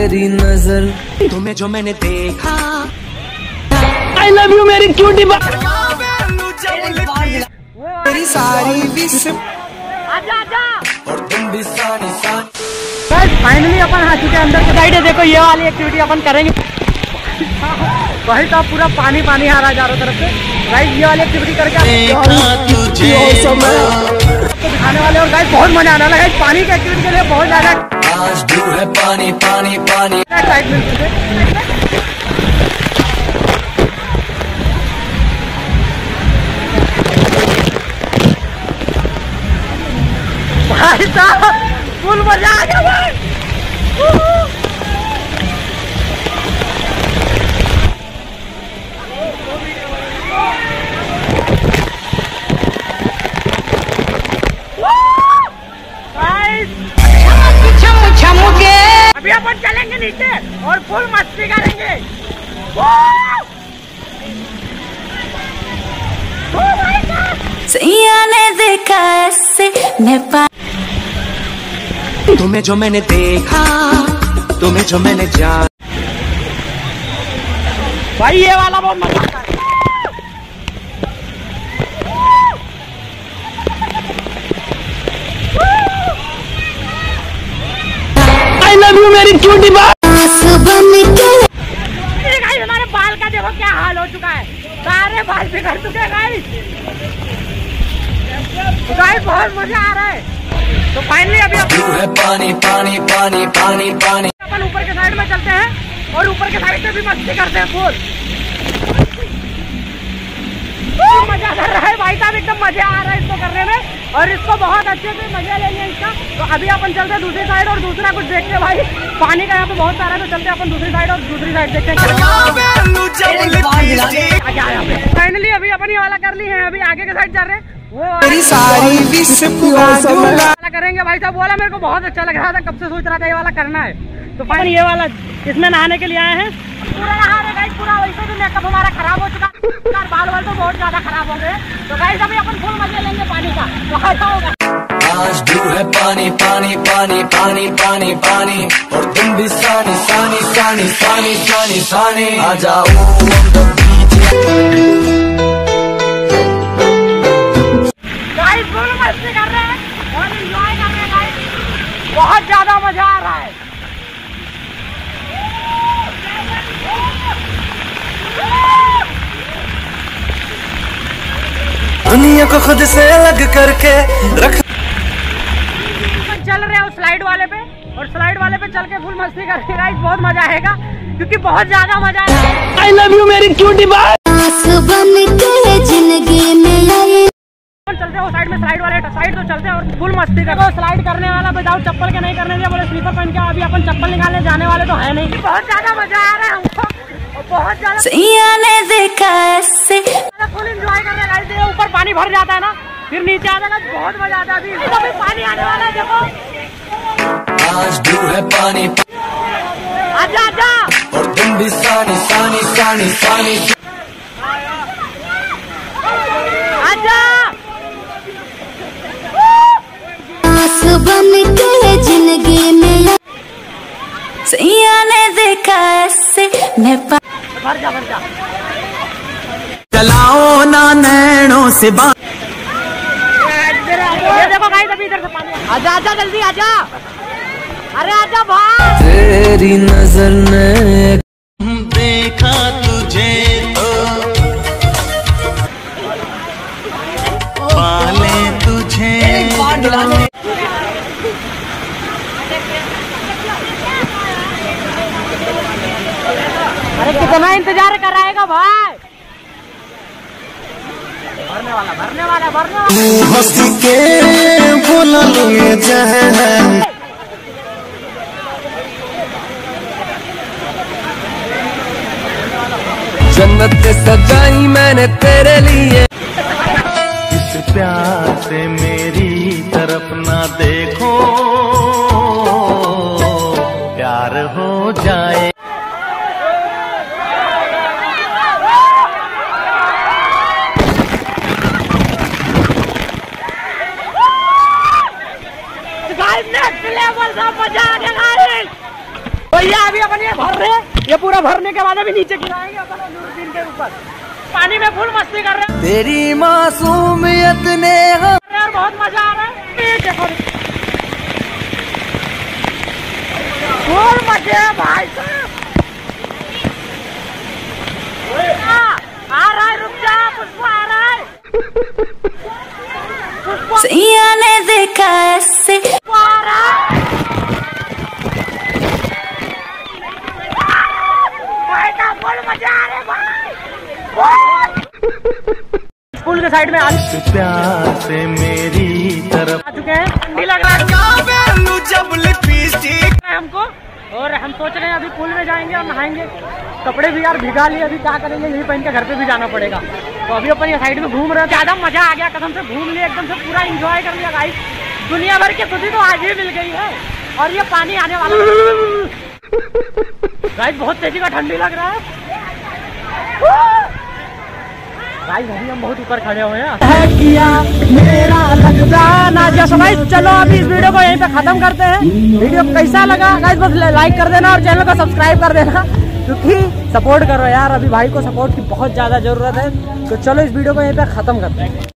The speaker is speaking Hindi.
तेरी नज़र। तुम्हें जो मैंने देखा। आई लव यू मेरी क्यूटी तेरी सारी विश आजा आजा। और तुम भी सानी सानी फाइनली अपन आ चुके हैं अंदर के साइड है देखो ये वाली एक्टिविटी अपन करेंगे। वही तो पूरा पानी पानी आ रहा है चारों तरफ़ से। गाइस ये वाली एक्टिविटी करके तुझे। दिखाने वाले और गाइस बहुत मज़ा आने वाला है। पानी की एक्टिविटी के लिए बहुत ज़्यादा आज ब्लू है पानी पानी पानी। भाई साहब फुल मज़ा आ गया भाई। नीचे और फुल मस्ती करेंगे। सैया ने देखा ऐसे नेपाल। तुम्हें जो मैंने देखा तुम्हें जो मैंने जान। भाई ये वाला बहुत मज़ा आता है आई लव यू मेरी क्यूटी बा बन के हमारे बाल का देखो क्या हाल हो चुका है। सारे बाल बिगड़ चुके हैं गाइस गाइस बहुत मज़ा आ रहा है। तो फाइनली अभी अपन है पानी पानी पानी पानी पानी अपन ऊपर के साइड में चलते हैं और ऊपर के साइड से भी मस्ती करते हैं फुल मज़ा कर रहा है भाई साहब एकदम मज़ा आ रहा है इसको करने में। और इसको बहुत अच्छे से मज़ा ले लिया इसका। तो अभी अपन चलते हैं दूसरी साइड और दूसरा कुछ देखते हैं भाई। पानी का यहाँ पे बहुत सारा है तो चलते हैं अपन दूसरी साइड और दूसरी साइड देखते हैं। फाइनली अभी अपन ये वाला कर ली है अभी आगे के साइड चल रहे हैं। तेरी सारी विश वाला करेंगे भाई साहब। बोला मेरे को बहुत अच्छा लग रहा था कब से सोच रहा था ये वाला करना है। तो फाइन ये वाला इसमें नहाने के लिए आए हैं। पूरा नहा रहे गाइस पूरा वैसे भी मेकअप हमारा खराब हो चुका है। बाल वाल तो बहुत ज़्यादा खराब हो गए। तो गाइस अभी अपन फुल मज़े लेंगे पानी का। तो होगा। आज ब्लू है पानी पानी पानी पानी पानी पानी। और तुम भी सानी सानी सानी सानी सानी सानी। आ जाओ दुनिया को खुद से अलग करके रख चल रहे हैं उस स्लाइड वाले पे और स्लाइड वाले पे चल के फुल मस्ती करके गाइस बहुत मज़ा आएगा क्योंकि बहुत ज़्यादा मज़ा आएगा। आई लव यू मेरी क्यूटी बा आस बन के ज़िंदगी में आए चलते हैं वो साइड में स्लाइड वाले साइड तो चलते हैं और फुल मस्ती करते स्लाइड करने वाला बताओ चप्पल के नहीं करने दिया बोले स्लीपर पहन के अभी अपन चप्पल निकालने जाने वाले तो है नहीं। बहुत ज़्यादा मज़ा आ रहा है हमको और बहुत ज़्यादा सैया ने देखा ऐसे। फुल एंजॉय कर रहे हैं ऊपर पानी भर जाता है ना फिर नीचे आ जाएगा तो बहुत मज़ा आता है। अभी अभी पानी आने वाला है देखो। आज ब्लू है पानी। आजा आजा। और तुम भी सानी सानी सानी सानी। आजा। बन के ज़िंदगी में सैया ने देखा ऐसे नेपाल भर जा भर जा। चलाओ ना नैनो से बात ये देखो गाइस अभी इधर से पानी आ- आजा आजा जल्दी आजा। अरे आजा भाई तेरी नज़र ने कितना इंतज़ार कराएगा भाई? भरने वाला भरने वाला भरने वाला। हंस के बोला जन्नत सजाई मैंने तेरे लिए। इस प्यार से भैया अभी अपन ये भर रहे ये पूरा भरने के बाद अभी नीचे गिराएँगे अपन के ऊपर। पानी में फुल मस्ती कर रहे हैं। तेरी मासूमियत ने यार बहुत मज़ा आ रहा है। फूल फुल मज़े भाई साहब आ, आ रहा है रुक जा पुष्पा आ रहा है पुष्पा सैया ने देखा ऐसे आ रहा है भाई का फुल मज़ा आ रहा है भाई के साइड में आ इस प्यार से मेरी तरफ़। आ चुके हैं। ठंडी लग रहा है हमको और हम सोच रहे हैं अभी पुल में जाएँगे और नहाएँगे। कपड़े भी यार भिगा लिए अभी क्या करेंगे? यही पहन के घर पे भी जाना पड़ेगा। तो अभी अपन ये साइड में घूम रहे हैं। ज़्यादा मज़ा आ गया कसम से घूम लिए एकदम से पूरा इंजॉय कर लिया गाइस दुनिया भर की खुशी तो आज ही मिल गई है। और ये पानी आने वाला गाइस बहुत तेज़ी का ठंडी लग रहा है। जैसा। भाई, चलो अभी इस वीडियो को यहीं पे खत्म करते हैं। वीडियो कैसा लगा? गाइस बस लाइक कर देना और चैनल को सब्सक्राइब कर देना। क्योंकि सपोर्ट करो यार, अभी भाई को सपोर्ट की बहुत ज़्यादा ज़रूरत है। तो चलो इस वीडियो को यहीं पे खत्म करते हैं।